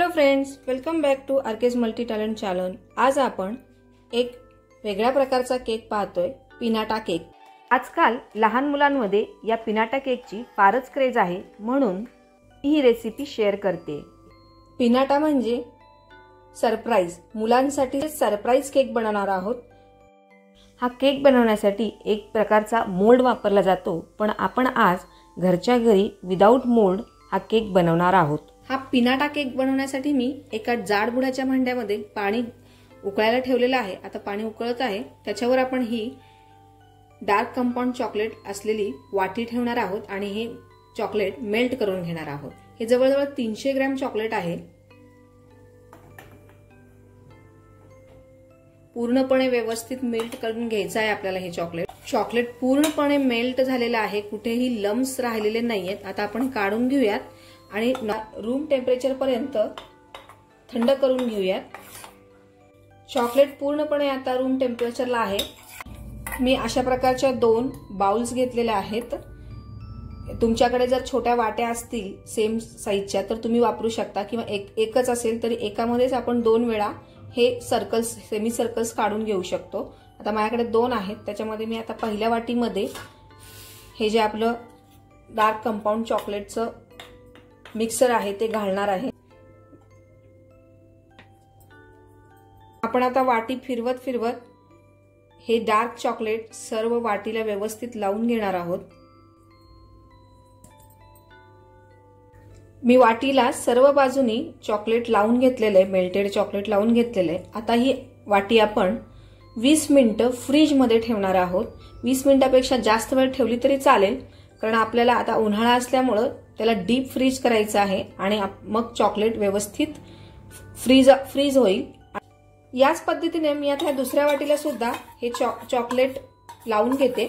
Hello friends welcome back to आर्केज multi talent channel आज आपण एक वेगळ्या प्रकारचा केक पाहतोय पिनाटा केक. आजकाल लहान मुलांमध्ये या पिनाटा केकची फारच क्रेज आहे म्हणून ही रेसिपी शेअर करते. पिनाटा म्हणजे सरप्राईज मुलांसाठी सरप्राईज केक बनवणार आहोत हा केक बनवण्यासाठी एक प्रकारचा मोल्ड वापरला जातो पण आपण आज घरच्या घरी विदाऊट मोल्ड हा केक बनवणार आहोत. हा पिनाटा केक बनवण्यासाठी मी एका जाड बुडाच्या भांड्यामध्ये पाणी उकळायला ठेवलेलं आहे. आता पाणी उकळत आहे. त्याच्यावर आपण ही डार्क कंपाऊंड चॉकलेट असलेली वाटी ठेवणार आहोत आणि हे चॉकलेट मेल्ट करून घेणार आहोत. हे जवळजवळ तीनशे ग्रॅम चॉकलेट आहे. पूर्णपणे व्यवस्थित मेल्ट करून घ्यायचं आहे आपल्याला हे चॉकलेट. चॉकलेट पूर्णपणे मेल्ट झालेलं आहे. कुठेही लम्स राहिलेले नाहीयेत. आता आपण काढून घेऊयात. आणि रूम टेम्परेचर पर्यंत थंड करून घेऊयात. चॉकलेट पूर्णपणे आता रूम टेम्परेचरला आहे. मी अशा प्रकारच्या दोन बाउल्स घेतलेल्या आहेत. तुमच्याकडे जर छोट्या वाट्या असतील सेम साईजच्या तर तुम्ही वापरू शकता. किंवा एक एकच असेल तरी एकामध्येच आपण दोन वेळा हे सर्कल्स सेमी सर्कल्स काढून घेऊ शकतो. आता माझ्याकडे दोन आहेत. त्याच्यामध्ये मी आता पहिल्या वाटीमध्ये हे जे आपलं डार्क कंपाऊंड चॉकलेटचं मिक्सर आहे ते घालणार आहे. आपण आता वाटी फिरवत फिरवत हे डार्क चॉकलेट सर्व वाटीला व्यवस्थित लावून घेणार आहोत. मी वाटीला सर्व बाजूनी चॉकलेट लावून घेतलेलं आहे मेल्टेड चॉकलेट लावून घेतलेलं. आहे आता ही वाटी आपण वीस मिनटं फ्रीजमध्ये ठेवणार आहोत. वीस मिनिटापेक्षा जास्त वेळ ठेवली तरी चालेल कारण आपल्याला आता उन्हाळा असल्यामुळं त्याला डीप फ्रीज करायचं आहे आणि मग चॉकलेट व्यवस्थित फ्रीज फ्रीज होईल. याच पद्धतीने मी आता दुसऱ्या वाटीला सुद्धा हे चॉकलेट लावून घेते.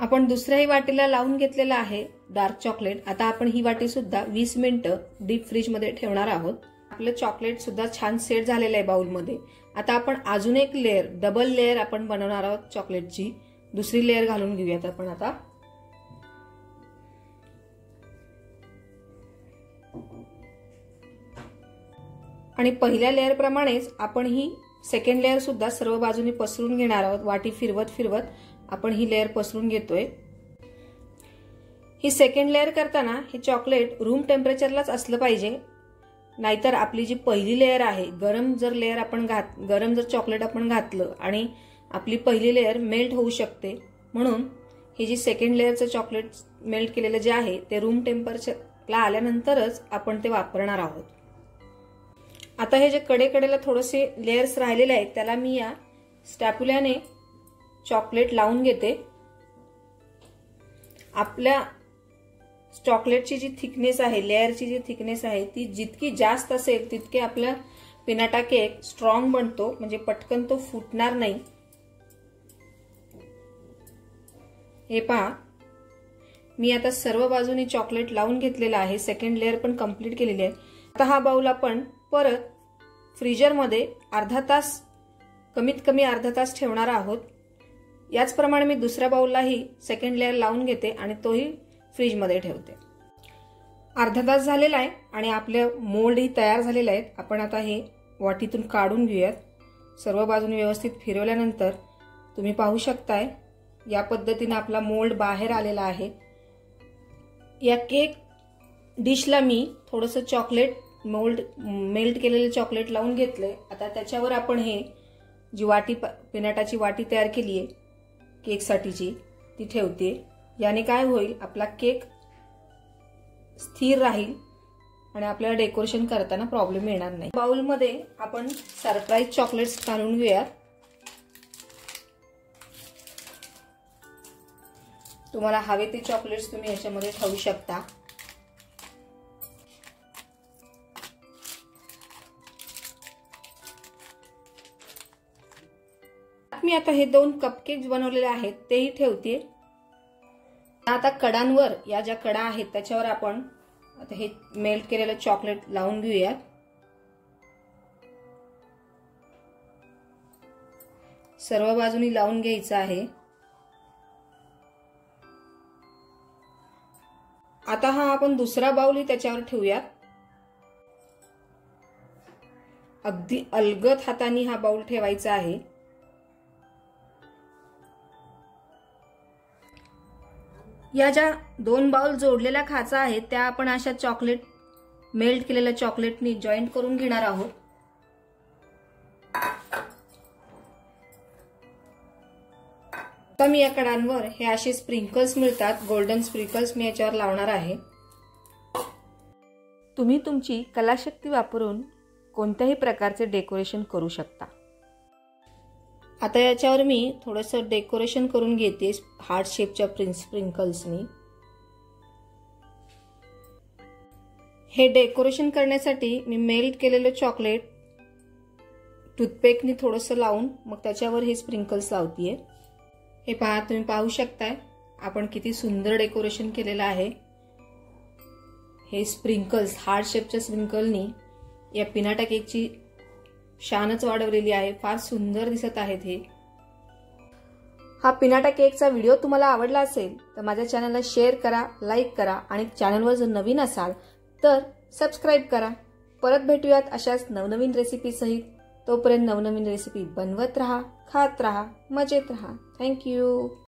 आपण दुसऱ्याही वाटीला लावून घेतलेलं आहे डार्क चॉकलेट. आता आपण ही वाटी सुद्धा वीस मिनिटं डीप फ्रीजमध्ये ठेवणार आहोत. आपलं चॉकलेट सुद्धा छान सेट झालेलं आहे बाउलमध्ये. आता आपण अजून एक लेअर डबल लेअर आपण बनवणार आहोत चॉकलेटची. दुसरी लेअर घालून घेऊयात आपण आता. आणि पहिल्या लेअरप्रमाणेच आपण ही सेकंड लेअर सुद्धा सर्व बाजूनी पसरून घेणार आहोत. वाटी फिरवत फिरवत आपण ही लेअर पसरून घेतोय. ही सेकंड लेअर करताना हे चॉकलेट रूम टेम्परेचरलाच असलं पाहिजे. नाहीतर आपली जी पहिली लेअर आहे गरम जर लेअर आपण घात गरम जर चॉकलेट आपण घातलं आणि आपली पहिली लेअर मेल्ट होऊ शकते. म्हणून ही जी सेकंड लेअरचं चॉकलेट मेल्ट केलेलं जे आहे ते रूम टेम्परेचरला आल्यानंतरच आपण ते वापरणार आहोत. आता हे जे कडेकडेला थोडेसे लेयर्स राहिलेले आहेत त्याला मी या स्टॅप्युल्याने चॉकलेट लावून घेते. आपल्या चॉकलेटची जी थिकनेस आहे लेअरची जी थिकनेस आहे ती जितकी जास्त असेल तितके आपला पिनाटा केक स्ट्रॉंग बनतो म्हणजे पटकन तो फुटणार नाही. हे पहा. मी आता सर्व बाजूनी चॉकलेट लावून घेतलेला आहे सेकंड लेअर पण कंप्लीट केलेली आहे. आता हा बाऊल आपण परत फ्रीजरमध्ये अर्धा तास कमीत कमी अर्धा तास ठेवणार आहोत. याचप्रमाणे मी दुसऱ्या बाऊललाही सेकंड लेअर लावून घेते आणि तोही फ्रीजमध्ये ठेवते. अर्धा तास झालेला आहे आणि आपले मोल्डही तयार झालेले आहेत. आपण आता हे वाटीतून काढून घेऊयात. सर्व बाजूने व्यवस्थित फिरवल्यानंतर तुम्ही पाहू शकताय या पद्धतीने आपला मोल्ड बाहेर आलेला आहे. या केक डिशला मी थोडंसं चॉकलेट मोल्ड मेल्ट केलेले चॉकलेट लावून घेतले. आता त्याच्यावर आपण हे जी वाटी पिनाटाची वाटी तयार केली आहे केकसाठीची ती ठेवते. याने काय होईल आपला केक स्थिर राहील आणि आपल्याला डेकोरेशन करताना प्रॉब्लेम येणार नाही. बाउलमध्ये आपण सरप्राईज चॉकलेट्स घालून घेऊयात. तुम्हाला हवे ते चॉकलेट्स तुम्ही याच्यामध्ये ठेवू शकता. मी आता हे दोन कपकेक्स बनवलेले आहेत तेही ठेवते आता कडांवर या ज्या कडा आहेत त्याच्यावर आपण आता हे मेल्ट केलेलं चॉकलेट लावून घेऊयात. सर्व बाजूनी लावून घ्यायचं आहे. आता हा आपण दुसरा बाउलही त्याच्यावर ठेवूयात. अगदी अलगत हाताने हा बाऊल ठेवायचा आहे. या ज्या दोन बाउल जोडलेल्या खाचा आहेत त्या आपण अशा चॉकलेट मेल्ट केलेल्या चॉकलेटनी जॉईंट करून घेणार आहोत. आता मी या कडांवर हे असे स्प्रिंकल्स मिळतात गोल्डन स्प्रिंकल्स मी याच्यावर लावणार आहे. तुम्ही तुमची कलाशक्ती वापरून कोणत्याही प्रकारचे डेकोरेशन करू शकता. आता याच्यावर मी थोडंसं डेकोरेशन करून घेते हार्ट शेपच्या प्रिन्स स्प्रिंकल्सनी हे डेकोरेशन करण्यासाठी मी मेल्ट केलेलं चॉकलेट टूथपेकनी थोडंसं लावून मग त्याच्यावर हे स्प्रिंकल्स लावतीये. हे पहा तुम्ही पाहू शकताय आपण किती सुंदर डेकोरेशन केलेलं आहे. हे स्प्रिंकल्स हार्ट शेपच्या स्प्रिंकलनी या पिनाटा केकची शानच वाढवलेली आहे. फार सुंदर दिसत आहेत हे. हा पिनाटा केकचा व्हिडिओ तुम्हाला आवडला असेल तर माझ्या चॅनलला शेअर करा लाईक करा आणि चॅनलवर जर नवीन असाल तर सबस्क्राईब करा. परत भेटूयात अशाच नवनवीन रेसिपीसहित तोपर्यंत नवनवीन रेसिपी बनवत राहा खात राहा मजेत राहा. थँक्यू